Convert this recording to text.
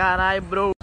Caralho, bro.